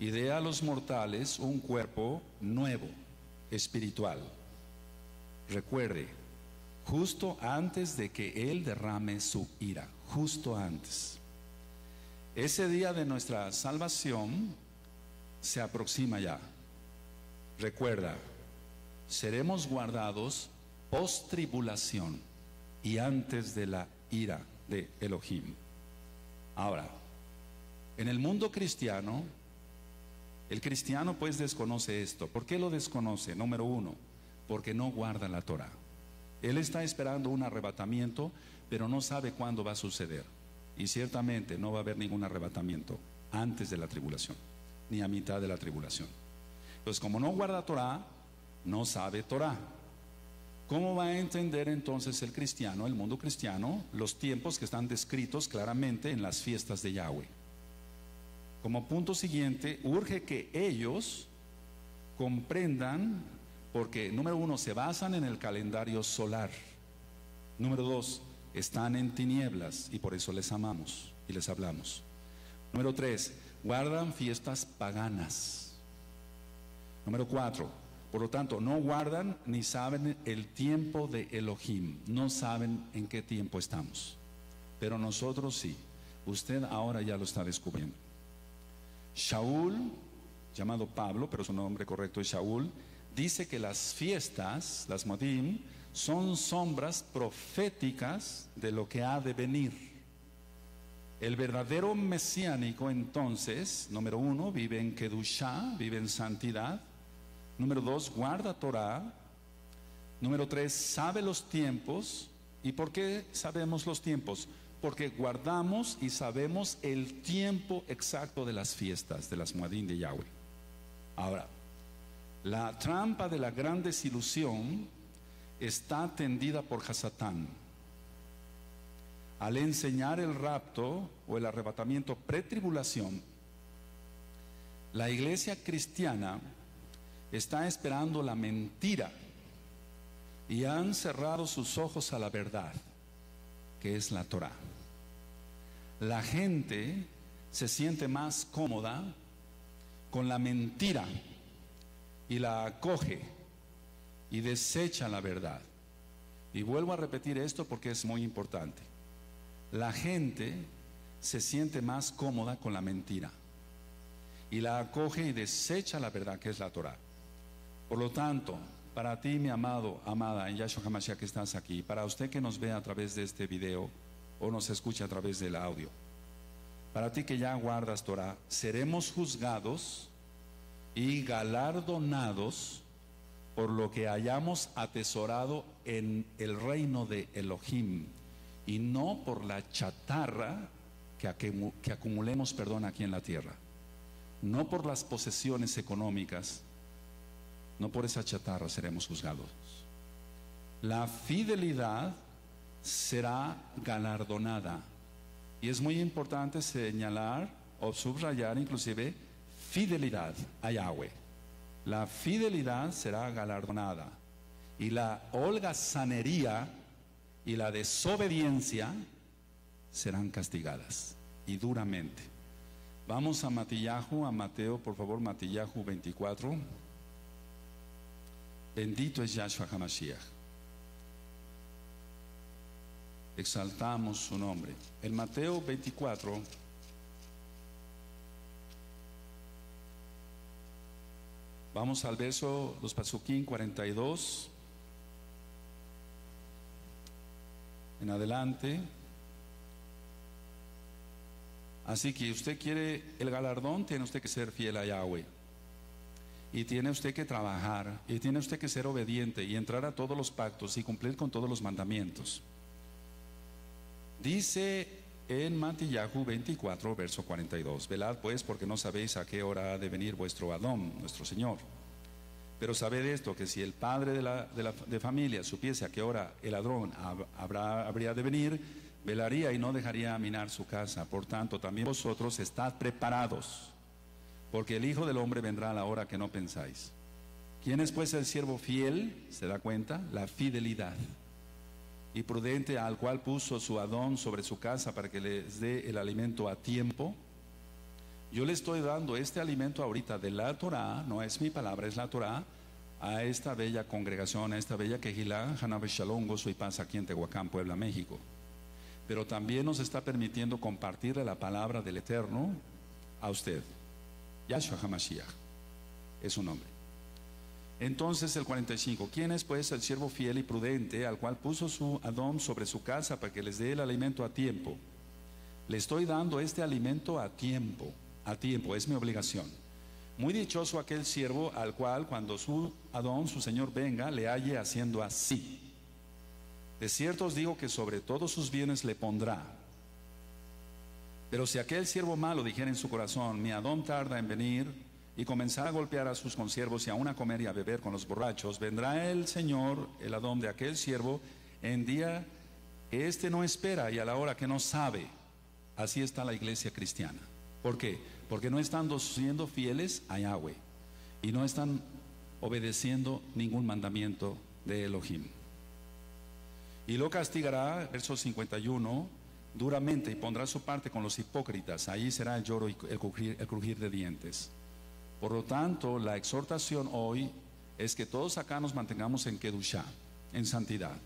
y dé a los mortales un cuerpo nuevo, espiritual. Recuerde, justo antes de que Él derrame su ira, justo antes. Ese día de nuestra salvación se aproxima ya. Recuerda, seremos guardados post tribulación y antes de la ira de Elohim. Ahora, en el mundo cristiano, el cristiano pues desconoce esto. ¿Por qué lo desconoce? Número uno, porque no guarda la Torah. Él está esperando un arrebatamiento, pero no sabe cuándo va a suceder. Y ciertamente no va a haber ningún arrebatamiento antes de la tribulación, ni a mitad de la tribulación. Entonces, como no guarda Torah, no sabe Torah. ¿Cómo va a entender entonces el cristiano, el mundo cristiano, los tiempos que están descritos claramente en las fiestas de Yahweh? Como punto siguiente, urge que ellos comprendan, porque número uno, se basan en el calendario solar. Número dos, están en tinieblas y por eso les amamos y les hablamos. Número tres, guardan fiestas paganas. Número cuatro, por lo tanto, no guardan ni saben el tiempo de Elohim, no saben en qué tiempo estamos. Pero nosotros sí, usted ahora ya lo está descubriendo. Shaul, llamado Pablo, pero su nombre correcto es Shaul, dice que las fiestas, las modim, son sombras proféticas de lo que ha de venir. El verdadero mesiánico entonces, número uno, vive en Kedushá, vive en santidad. Número dos, guarda Torah. Número tres, sabe los tiempos. ¿Y por qué sabemos los tiempos? Porque guardamos y sabemos el tiempo exacto de las fiestas, de las Muadín de Yahweh. Ahora, la trampa de la gran desilusión está tendida por Hasatán. Al enseñar el rapto o el arrebatamiento pretribulación, la iglesia cristiana está esperando la mentira y han cerrado sus ojos a la verdad, que es la Torah. La gente se siente más cómoda con la mentira y la acoge y desecha la verdad. Y vuelvo a repetir esto porque es muy importante. La gente se siente más cómoda con la mentira y la acoge y desecha la verdad que es la Torah. Por lo tanto, para ti, mi amado, amada, en Yahshua HaMashiach que estás aquí, para usted que nos ve a través de este video o nos escucha a través del audio, para ti que ya guardas Torah, seremos juzgados y galardonados por lo que hayamos atesorado en el reino de Elohim y no por la chatarra que, acumulemos, perdón, aquí en la tierra, no por las posesiones económicas, no por esa chatarra seremos juzgados. La fidelidad será galardonada. Y es muy importante señalar o subrayar inclusive fidelidad a Yahweh. La fidelidad será galardonada. Y la holgazanería y la desobediencia serán castigadas. Y duramente. Vamos a Matillahu, a Mateo, por favor, Matillahu 24. Bendito es Yahshua HaMashiach. Exaltamos su nombre. En Mateo 24, vamos al verso, los Pasuquín 42. En adelante. Así que usted quiere el galardón, tiene usted que ser fiel a Yahweh. Y tiene usted que trabajar, y tiene usted que ser obediente y entrar a todos los pactos y cumplir con todos los mandamientos. Dice en Matillahu 24, verso 42, velad pues porque no sabéis a qué hora ha de venir vuestro Adón, nuestro Señor. Pero sabed esto, que si el padre de, la, de, la, de familia supiese a qué hora el ladrón habrá, habría de venir, velaría y no dejaría minar su casa. Por tanto, también vosotros estad preparados porque el Hijo del Hombre vendrá a la hora que no pensáis. ¿Quién es pues el siervo fiel? ¿Se da cuenta? La fidelidad. Y prudente al cual puso su Adón sobre su casa para que les dé el alimento a tiempo. Yo le estoy dando este alimento ahorita de la Torah, no es mi palabra, es la Torah, a esta bella congregación, a esta bella quejilá, Hanabe Shalom, Gozo y Paz aquí en Tehuacán, Puebla, México. Pero también nos está permitiendo compartirle la palabra del Eterno a usted. Yahshua HaMashiach es su nombre. Entonces el 45, ¿quién es pues el siervo fiel y prudente al cual puso su Adón sobre su casa para que les dé el alimento a tiempo? Le estoy dando este alimento a tiempo, a tiempo, es mi obligación. Muy dichoso aquel siervo al cual cuando su Adón, su Señor, venga, le halle haciendo así. De cierto os digo que sobre todos sus bienes le pondrá. Pero si aquel siervo malo dijera en su corazón, mi Adón tarda en venir, y comenzara a golpear a sus consiervos y aún a comer y a beber con los borrachos, vendrá el Señor, el Adón de aquel siervo, en día que éste no espera y a la hora que no sabe. Así está la iglesia cristiana. ¿Por qué? Porque no están siendo fieles a Yahweh y no están obedeciendo ningún mandamiento de Elohim. Y lo castigará, verso 51, duramente y pondrá su parte con los hipócritas. Ahí será el lloro y el crujir de dientes. Por lo tanto, la exhortación hoy es que todos acá nos mantengamos en Kedushá, en santidad.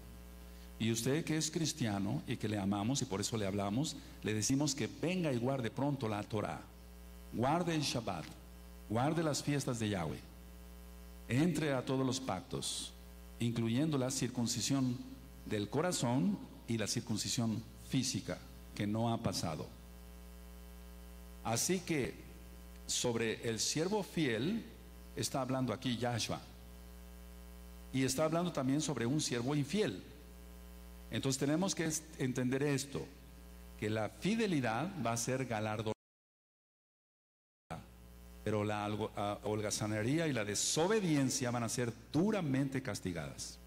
Y usted que es cristiano y que le amamos y por eso le hablamos, le decimos que venga y guarde pronto la Torah, guarde el Shabbat, guarde las fiestas de Yahweh, entre a todos los pactos, incluyendo la circuncisión del corazón y la circuncisión física que no ha pasado. Así que sobre el siervo fiel está hablando aquí Yahshua. Y está hablando también sobre un siervo infiel. Entonces tenemos que entender esto, que la fidelidad va a ser galardonada, pero la holgazanería y la desobediencia van a ser duramente castigadas.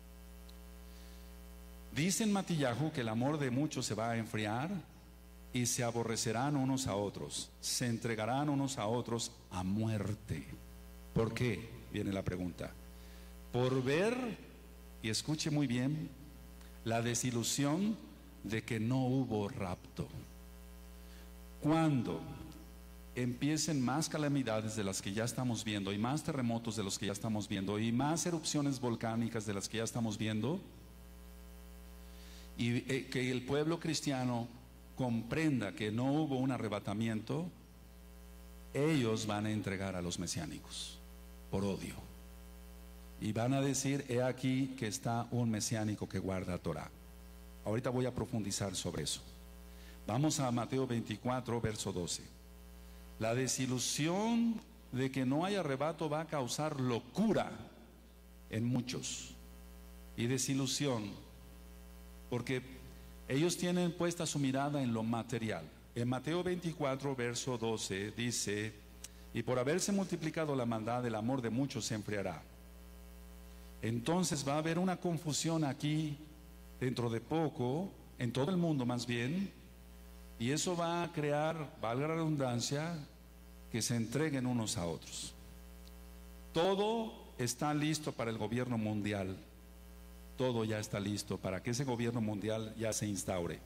Dicen Matillahu que el amor de muchos se va a enfriar y se aborrecerán unos a otros, se entregarán unos a otros a muerte. ¿Por qué? Viene la pregunta. Por ver, y escuche muy bien, la desilusión de que no hubo rapto. Cuando empiecen más calamidades de las que ya estamos viendo y más terremotos de los que ya estamos viendo y más erupciones volcánicas de las que ya estamos viendo, y eh, que el pueblo cristiano comprenda que no hubo un arrebatamiento, ellos van a entregar a los mesiánicos por odio. Y van a decir, he aquí que está un mesiánico que guarda Torah. Ahorita voy a profundizar sobre eso. Vamos a Mateo 24, verso 12. La desilusión de que no hay arrebato va a causar locura en muchos. Y desilusión, porque ellos tienen puesta su mirada en lo material. En Mateo 24, verso 12 dice, y por haberse multiplicado la maldad, el amor de muchos se enfriará. Entonces va a haber una confusión aquí dentro de poco, en todo el mundo más bien, y eso va a crear, valga la redundancia, que se entreguen unos a otros. Todo está listo para el gobierno mundial todo ya está listo para que ese gobierno mundial ya se instaure.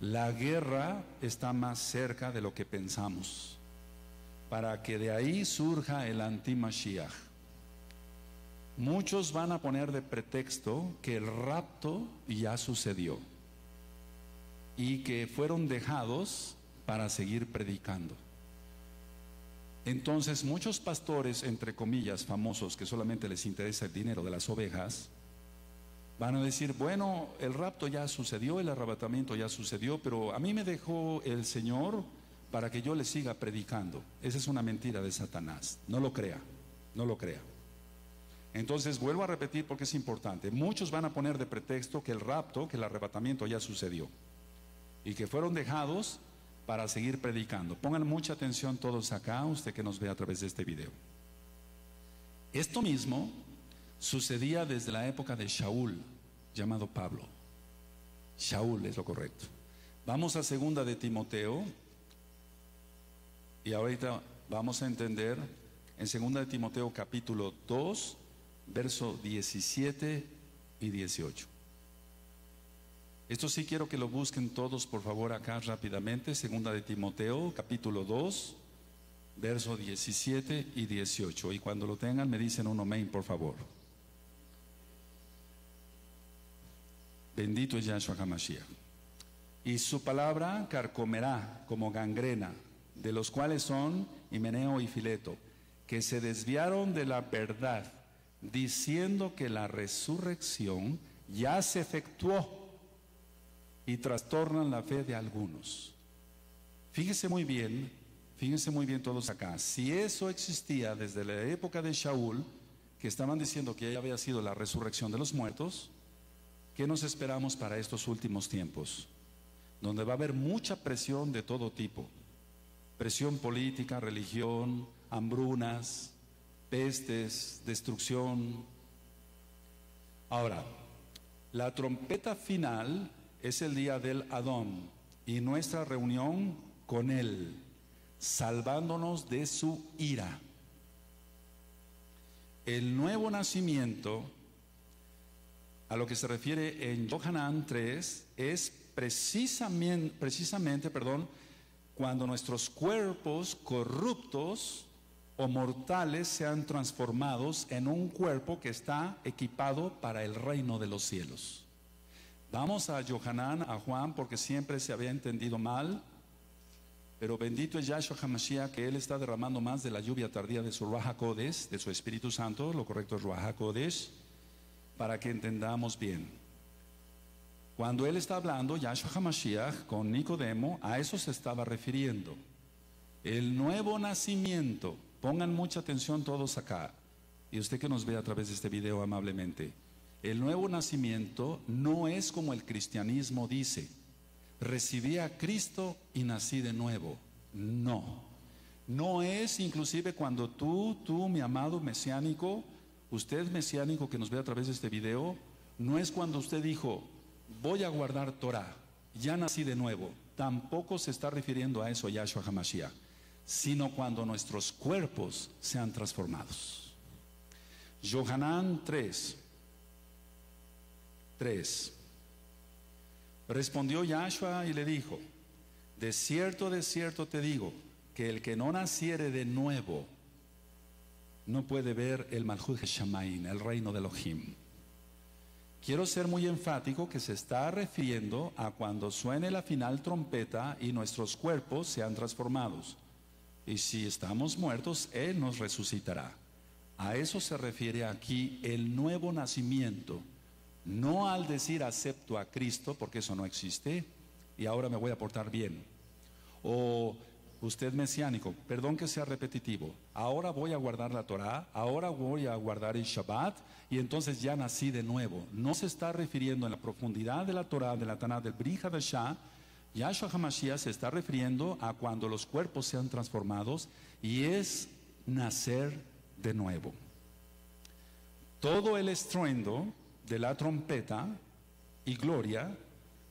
La guerra está más cerca de lo que pensamos, para que de ahí surja el anti-Mashiach. Muchos van a poner de pretexto que el rapto ya sucedió y que fueron dejados para seguir predicando. Entonces muchos pastores, entre comillas, famosos, que solamente les interesa el dinero de las ovejas, Van a decir, bueno, el rapto ya sucedió, el arrebatamiento ya sucedió, pero a mí me dejó el Señor para que yo le siga predicando. Esa es una mentira de Satanás. No lo crea, no lo crea. Entonces vuelvo a repetir porque es importante. Muchos van a poner de pretexto que el rapto, que el arrebatamiento ya sucedió y que fueron dejados para seguir predicando. Pongan mucha atención todos acá, usted que nos ve a través de este video. Esto mismo sucedía desde la época de Shaul, llamado Pablo. Shaul es lo correcto. Vamos a segunda de Timoteo y ahorita vamos a entender en segunda de Timoteo capítulo 2, verso 17 y 18. Esto sí quiero que lo busquen todos por favor acá rápidamente, segunda de Timoteo capítulo 2, verso 17 y 18. Y cuando lo tengan me dicen un amén, por favor. Bendito es Yahshua HaMashiach. Y su palabra carcomerá como gangrena, de los cuales son Himeneo y Fileto, que se desviaron de la verdad, diciendo que la resurrección ya se efectuó y trastornan la fe de algunos. Fíjese muy bien, fíjense muy bien todos acá, si eso existía desde la época de Shaul, que estaban diciendo que ya había sido la resurrección de los muertos, ¿qué nos esperamos para estos últimos tiempos? Donde va a haber mucha presión de todo tipo, presión política, religión, hambrunas, pestes, destrucción. Ahora, la trompeta final es el día del Adón y nuestra reunión con Él, salvándonos de su ira. El nuevo nacimiento, a lo que se refiere en Johanán 3, es precisamente, precisamente perdón, cuando nuestros cuerpos corruptos o mortales sean transformados en un cuerpo que está equipado para el reino de los cielos. Vamos a Johanán, a Juan, porque siempre se había entendido mal. Pero bendito es Yahshua HaMashiach, que Él está derramando más de la lluvia tardía de su Ruach HaKodesh, de su Espíritu Santo, lo correcto es Ruach HaKodesh, para que entendamos bien. Cuando Él está hablando, Yahshua HaMashiach, con Nicodemo, a eso se estaba refiriendo. El nuevo nacimiento, pongan mucha atención todos acá, y usted que nos ve a través de este video amablemente. El nuevo nacimiento no es como el cristianismo dice, recibí a Cristo y nací de nuevo. No. No es inclusive cuando tú, tú, mi amado mesiánico, usted mesiánico que nos ve a través de este video, no es cuando usted dijo, voy a guardar Torah, ya nací de nuevo. Tampoco se está refiriendo a eso Yahshua HaMashiach, sino cuando nuestros cuerpos sean transformados. Johanán 3, 3. Respondió Yahshua y le dijo, de cierto, de cierto te digo, que el que no naciere de nuevo no puede ver el Malchut Shamain, el reino de Elohim. Quiero ser muy enfático que se está refiriendo a cuando suene la final trompeta y nuestros cuerpos sean transformados. Y si estamos muertos, Él nos resucitará. A eso se refiere aquí el nuevo nacimiento no al decir acepto a Cristo, porque eso no existe, y ahora me voy a portar bien. O usted mesiánico, perdón que sea repetitivo, ahora voy a guardar la Torah, ahora voy a guardar el Shabbat, y entonces ya nací de nuevo. No se está refiriendo en la profundidad de la Torah, de la Tanah, del Brija de Shah, Yahshua HaMashiach se está refiriendo a cuando los cuerpos sean transformados y es nacer de nuevo. Todo el estruendo de la trompeta y gloria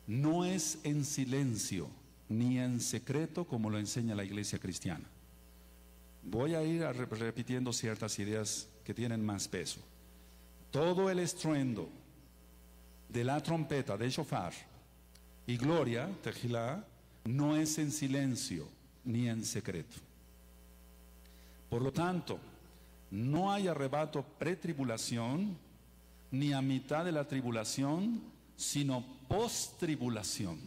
no es en silencio ni en secreto como lo enseña la iglesia cristiana. Voy a ir repitiendo ciertas ideas que tienen más peso. Todo el estruendo de la trompeta de shofar y gloria, tejilá, no es en silencio ni en secreto. Por lo tanto, no hay arrebato pretribulación ni a mitad de la tribulación, sino post-tribulación.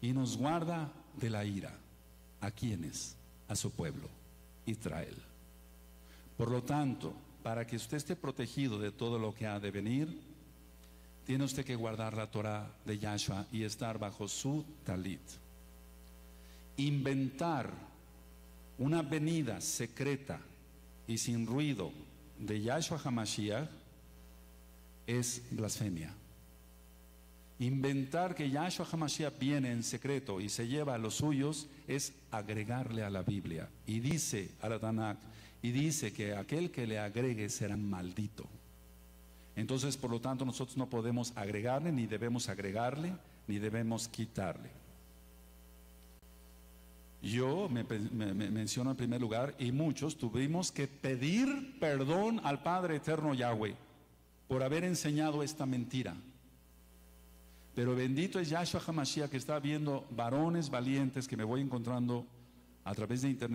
Y nos guarda de la ira. ¿A quienes? A su pueblo, Israel. Por lo tanto, para que usted esté protegido de todo lo que ha de venir, tiene usted que guardar la Torah de Yahshua y estar bajo su talit. Inventar una venida secreta y sin ruido de Yahshua Hamashiach es blasfemia. Inventar que Yahshua HaMashiach viene en secreto y se lleva a los suyos es agregarle a la Biblia. Y dice a la Tanakh, y dice que aquel que le agregue será maldito. Entonces, por lo tanto, nosotros no podemos agregarle, ni debemos agregarle, ni debemos quitarle. Yo me, me, menciono en primer lugar, y muchos tuvimos que pedir perdón al Padre Eterno Yahweh por haber enseñado esta mentira. Pero bendito es Yahshua HaMashiach que está viendo varones valientes que me voy encontrando a través de internet.